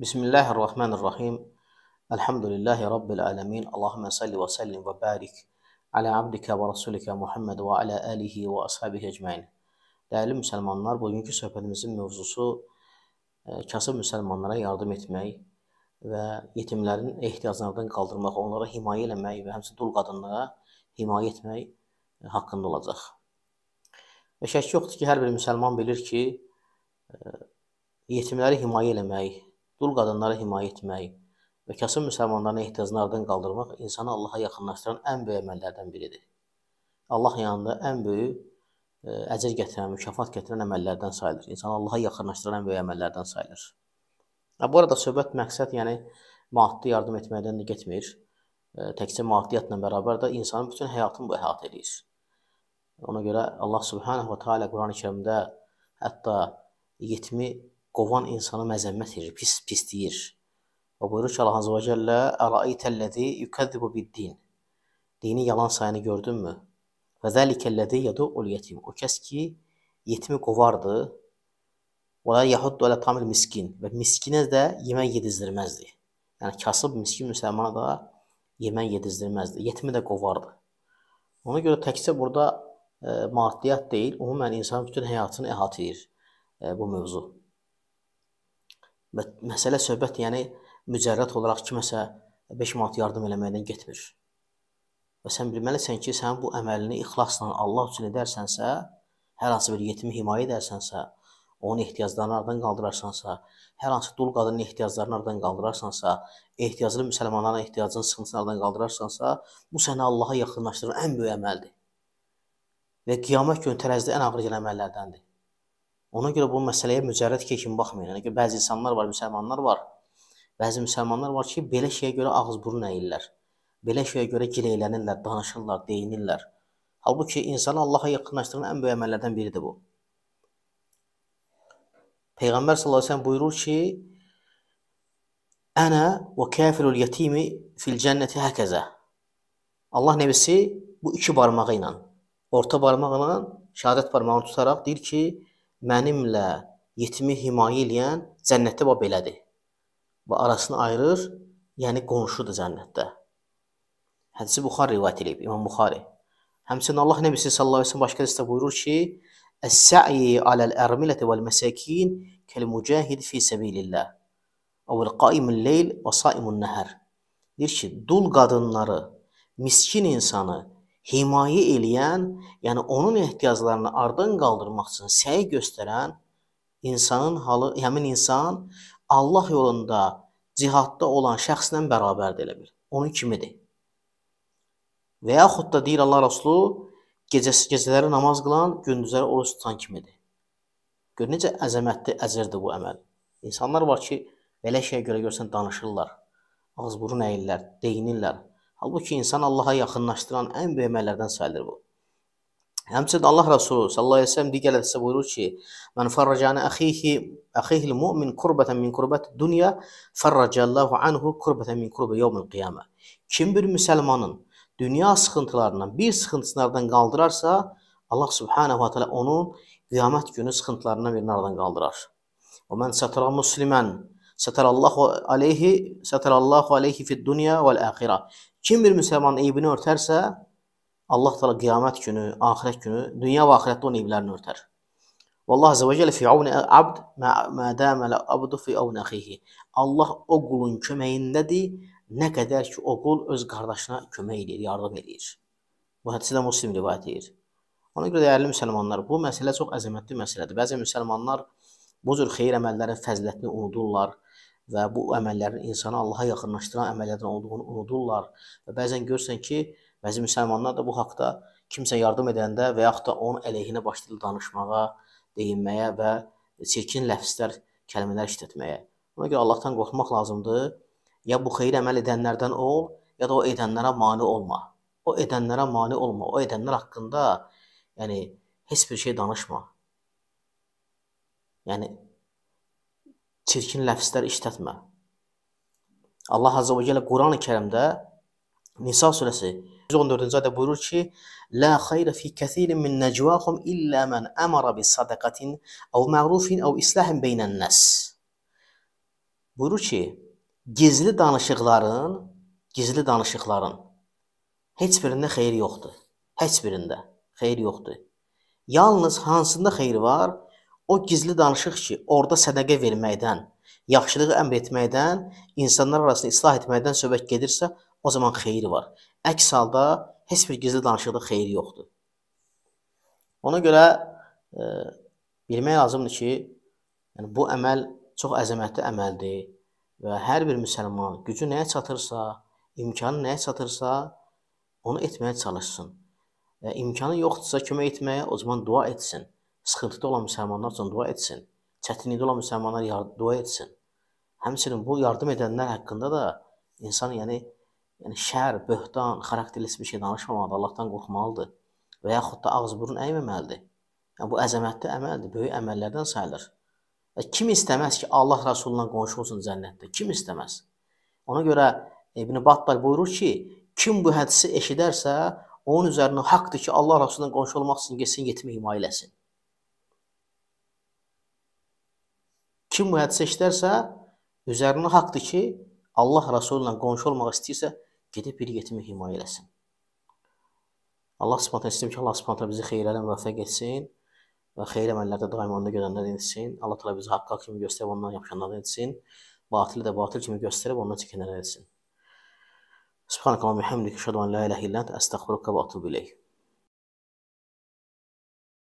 Bismillahirrahmanirrahim. Elhamdülillahi Rabbil alemin. Allahümme salli və sallim və barik alə abdikə və rasulikə Muhammed və alə alihi və ashabihi ecmain. Dəyərli müsəlmanlar, bugünkü söhbətimizin mövzusu e, kasıb müsəlmanlara yardım etmək və yetimlərin ehtiyaclarından qaldırmaq, onlara himayə eləmək və həmçinin dul qadınlara himayə etmək e, haqqında olacaq. Və şək yoxdur ki, hər bir müsəlman bilir ki, e, yetimləri himayə eləmək, dul qadınları himayə etmək və kasıb müsəlmanların ehtiyaclarından qaldırmaq insanı Allaha yaxınlaşdıran ən böyük əməllərdən biridir. Allah yanında ən böyük ə, əcr gətirən, mükafat gətirən əməllərdən sayılır. İnsanı Allaha yaxınlaşdıran ən böyük əməllərdən sayılır. Və bu arada söhbət məqsəd, yəni maddi yardım etməkdən də getmir. Ə, təkcə maddiyyatla bərabər də insanın bütün həyatını bu əhatə edir. Ona görə Allah Subhanahu va Taala Qurani-Kərimdə hətta yetimi qovan insanı məzəmmət edir, pis pis deyir. Və buyurur ki, Allah Azze və Cəllə Ərəitəl-ləzi yukəzzibu bid-din Dini yalan sayını gördünmü? Və zəlikəl-ləzi yədul yetim O kəs ki, yetimi qovardı və yahuddu alə tamil miskin və miskinə də yemək yedizdirməzdi. Yəni kasıb miskin müsəlmana da yemək yedizdirməzdi. Yetimi də qovardı. Ona görə təkcə burada e, maddiyyat deyil, ümumən insanın bütün həyatını əhatə edir e, bu mövzu. Və məsələ söhbət yəni mücərrəd olaraq kiməsə 5 manat yardım eləməkdən getmir. Və sən bilməlisən ki, sən bu əməlini ixlasla Allah üçün edərsənsə, hər hansı bir yetimi himayə edərsənsə, onun ehtiyaclarını aradan qaldırarsansa, hər hansı dul qadının ehtiyaclarını aradan qaldırarsansa, ehtiyaclı müsəlmanların ehtiyacını, sıxıntısını aradan qaldırarsansa, bu səni Allaha yaxınlaşdıran ən böyük əməldir. Və qiyamət günü tərəzidə ən ağır gələn əməllərdəndir. Ona görə bu məsələyə mücərrəd keyfin baxmayın. Yəni ki, bəzi insanlar var, müsəlmanlar var. Bəzi müsəlmanlar var ki, belə şeyə görə ağız burun əyirlər. Belə şeyə görə gileylənirlər, danışırlar, deyinirlər. Halbuki insanı Allaha yaxınlaşdıran ən böyük əməllərdən biridir bu. Peyğəmbər sallallahu əleyhi və səlləm buyurur ki: "Ənə və kafirul yetimi fil cənnəti həkəzə." Allah nəbisi bu iki barmağı ilə, orta barmaqla şahadət barmağını tutaraq deyir ki, mənimlə yetimi himayə eləyən cənnətdə bax belədir. Və arasını ayırır, yəni qonşudur cənnətdə. Hədisi Buxari rivayət edib, İmam Buxari. Həmçinin Allah Nəbisi sallallahu əleyhi və səlləm başqa hədisdə buyurur ki: "Əs-sə'i aləl-ərmiləti vəl-məsəkin kəl-mücahid fi sabilillah." Əvəl-qaimul-leyl və saimun-nəhər. Deyir ki, dul qadınları, miskin insanı himayə eləyən, yəni onun ehtiyaclarını ardan qaldırmaq üçün səy göstərən insanın halı, həmin insan Allah yolunda cihadda olan şəxslə bərabərdir elə bil. Onun kimidir. Və yaxud da deyir Allah Rəsulu gecəsi gecələri namaz qılan, gündüzləri oruç tutan kimidir. Gör necə əzəmətli əcrdir bu əməl. İnsanlar var ki, belə şeyə görə görsən danışırlar. Ağız burun əyirlər, deyinirlər. Halbuki insan Allaha yaxınlaşdıran ən böyük əməllərdən sayılır bu. Həmçinin Allah Rəsulu sallallahu əleyhi və səlləm digər hədisdə buyurur ki: "Men farracana axihi axihil mu'min kurbatan min kurbati dunya, farrajallahu anhu kurbatan min kurbi yawmil qiyamah." Kim bir müsəlmanın dünya sıxıntılarından bir sıxıntısından qaldırarsa, Allah subhanahu va taala onun qiyamət günü sıxıntılarından aradan qaldırar. "Və men satara musliman satarallahu alayhi satarallahu alayhi fid dunya vel axirah." Kim bir müsəlmanın eybini örtərsə, Allah Taala qiyamət günü, axirət günü, dünya və axirətdə onun eyblərini örtər. Vallah azza və cəllə fi auni abd ma dama abdu fi auni axihi. Allah o qulun köməyindədir, nə qədər ki o qul öz qardaşına kömək edir, yardım edir. Bu hədisdə Müslim rivayət edir. Ona görə dəyərli müsəlmanlar, bu məsələ çox əzəmətli məsələdir. Bəzi müsəlmanlar bu cür xeyir əməllərin fəzilətini unudurlar və bu əməllərin insanı Allaha yaxınlaşdıran əməllərdən olduğunu unudurlar. Və bəzən görsən ki, bəzi müsəlmanlar da bu haqqda kimsə yardım edəndə və yaxud da onun əleyhinə başlayır danışmağa, deyinməyə və çirkin ləfzlər, kəlmələr işlətməyə. Ona görə Allahdan qorxmaq lazımdır. Ya bu xeyir əməl edənlərdən ol, ya da o edənlərə mane olma. O edənlərə mane olma. O edənlər haqqında yəni heç bir şey danışma. Yəni çirkin ləfzlər işlətmə. Allah Azza və Cəllə Qurani Kərimdə Nisa surəsi 114-cü ayədə buyurur ki: "La xeyra fi kəsirin min necvahum illə men amara bis sadaqatin aw ma'rufin aw islahin beynen nas." buyurur ki, gizli danışıqların, gizli danışıqların heç birində xeyir yoxdur. Heç birində xeyir yoxdur. Yalnız hansında xeyir var? O gizli danışıq ki, orada sədaqə verməkdən, yaxşılığı əmr etməkdən, insanlar arasında islah etməkdən söhbət gedirsə, o zaman xeyir var. Əks halda heç bir gizli danışıqda xeyir yoxdur. Ona görə e, bilmək lazımdır ki, yəni bu əməl çox əzəmətli əməldir və hər bir müsəlman gücü nəyə çatırsa, imkanı nəyə çatırsa, onu etməyə çalışsın. E, imkanı yoxdursa kömək etməyə o zaman dua etsin. Sıxıntıda olan müsəlmanlar üçün dua etsin. Çətinlikdə olan müsəlmanlar dua etsin. Həmçinin bu yardım edənlər haqqında da insan yəni yəni şər, böhtan, xarakterlisi bir şey danışmamalıdır, Allahdan qorxmalıdır və yaxud da ağız burun əyməməlidir. Yəni bu əzəmətli əməldir, böyük əməllərdən sayılır. Və kim istəməz ki, Allah Rəsulundan qonşu olsun cənnətdə? Kim istəməz? Ona görə İbn Battal buyurur ki, kim bu hədisi eşidərsə, onun üzərinə haqqdır ki, Allah Rəsulundan qonşu olmaq üçün getsin, yetimi himayə eləsin. Kim bu hədisi eşidərsə, üzərinə haqqdır ki, Allah Rəsulundan qonşu olmaq istəyirsə, gedib bir yetimi himayə eləsin. Allah Subhanahu istəyir ki, Allah Subhanahu bizi xeyrlərə müvəffəq etsin və xeyir əməllərdə daim onda gedənlər etsin. Allah təala bizi haqqa kimi göstərib ondan yapışanlardan etsin. Batili də batil kimi göstərib ondan çəkənlər etsin. Subhanakallahumma hamdika, əşhadu an la ilaha illa ente, əstəğfiruka və etûbü ileyk.